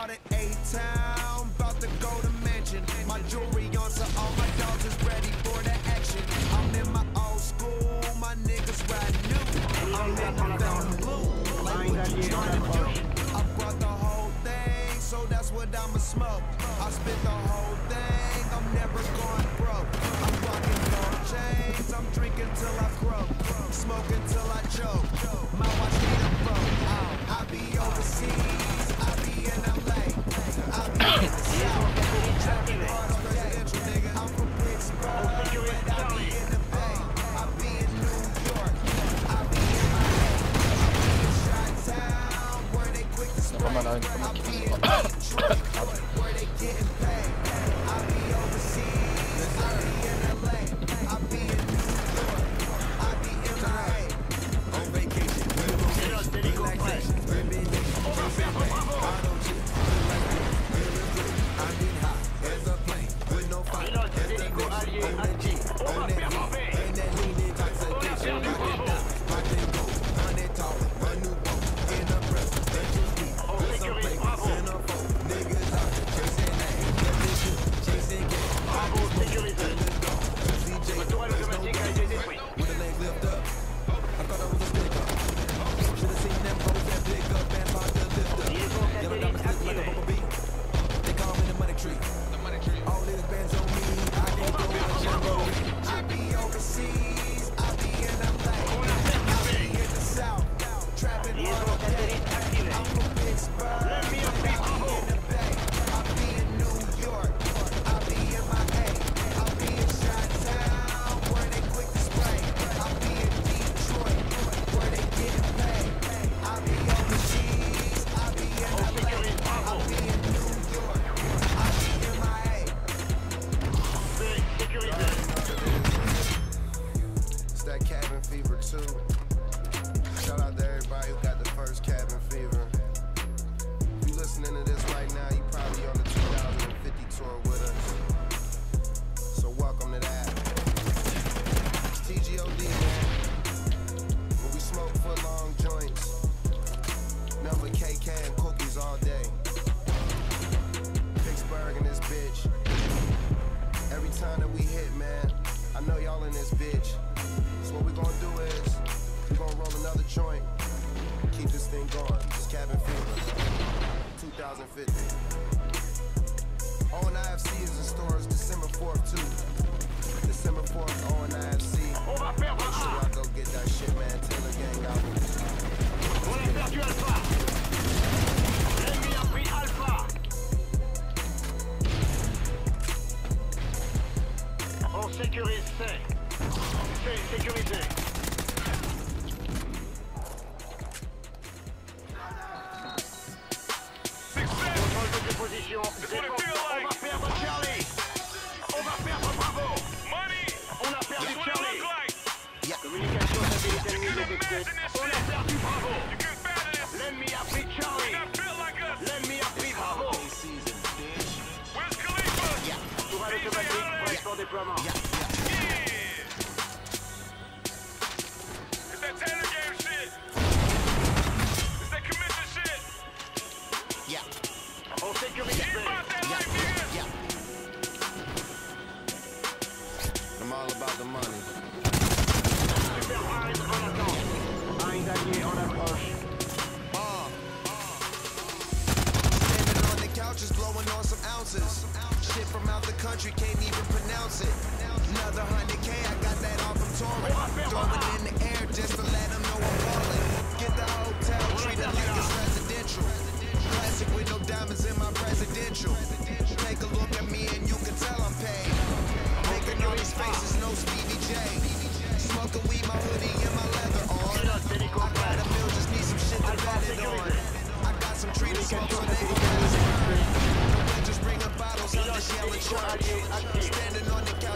out in A-Town, about to go to mansion. My jewelry on, so all my dogs is ready for the action. I'm in my old school, my niggas ride new. I'm in the Fontainebleau, like what you trying to do? I brought the whole thing, so that's what I'ma smoke. I spit the whole thing, I'm never going broke. I'm rocking gold chains, I'm drinking till I croak. Smoking till I choke. My watch need a broke. I be overseas. Yeah. We hit, man. I know y'all in this bitch. So what we gonna do is we gonna roll another joint. Keep this thing going. It's cabin fever. 2050. ONIFC is in stores December 4th too. December 4th, ONIFC. Oh, I. Make sure y'all go get that shit, man. Taylor Bravo. Yeah, yeah. Enemy on Standing on the blowing on some ounces. Shit from out the country, can't even pronounce it. Another 100K, I got that off in the air just to know I'm ballin'. Get the like it's. Classic with no diamonds in my presidential. Take a look at me and you can tell I'm paid. Making all these faces, no Stevie J. Smoking weed, my hoodie, Standing on the.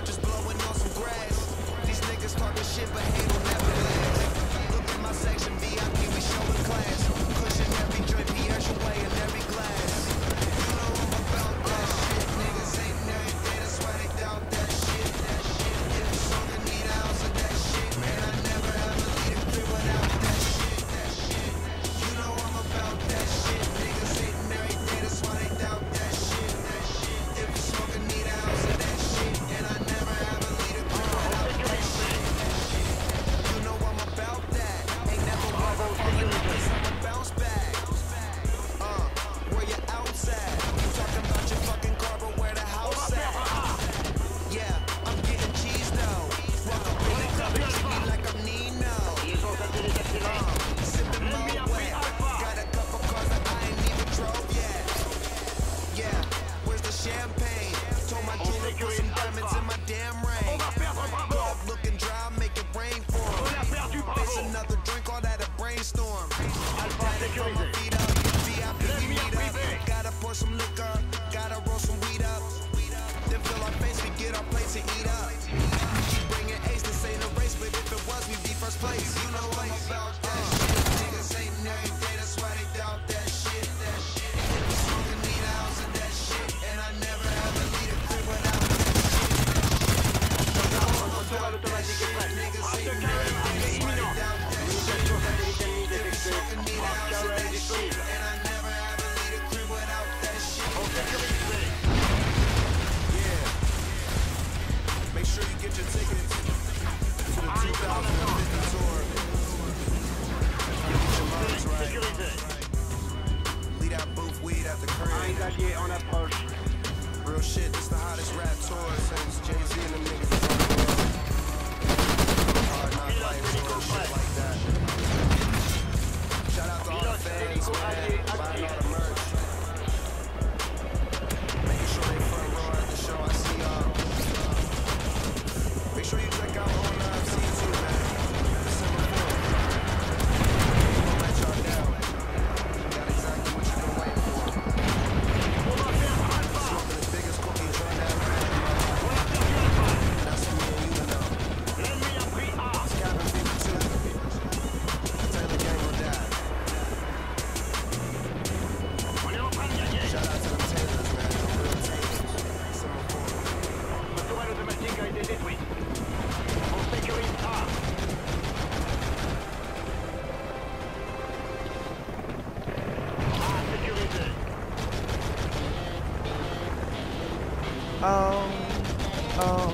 Oh,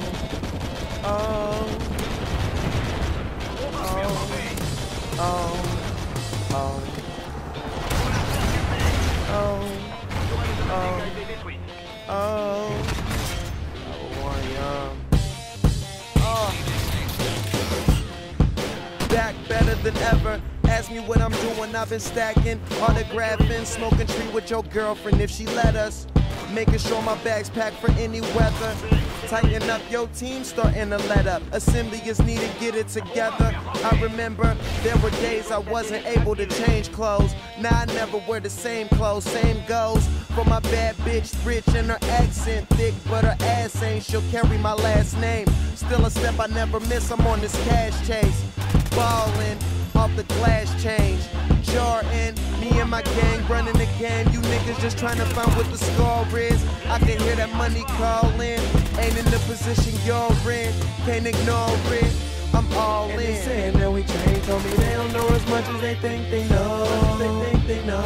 oh, oh, oh, oh, automatique a été détruite. oh. I want young. Oh. Back better than ever. Ask me what I'm doing, I've been stacking, autographing, smoking tree with your girlfriend if she let us. Making sure my bag's packed for any weather. Tighten up your team, starting to let up. Assembly is needed, get it together. I remember there were days I wasn't able to change clothes. Now I never wear the same clothes, same goes. For my bad bitch, rich and her accent thick, but her ass ain't. She'll carry my last name. Still a step I never miss, I'm on this cash chase. Ballin' off the glass change. Jordan, me and my gang running the game. You niggas just trying to find what the score is. I can hear that money calling. Ain't in the position you're in. Can't ignore it. I'm all And in. they saying that we changed, told me they don't know as much as they think they know. They think they know.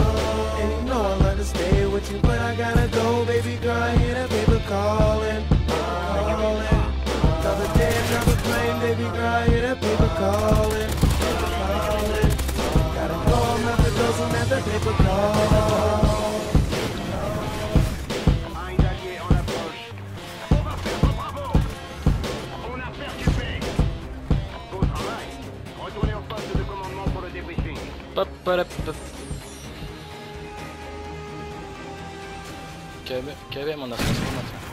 And you know I love to stay with you, but I gotta go, baby girl. I hear that paper calling, calling. Another day, another plane, baby girl. I hear that paper calling, KM, KM on maintenant.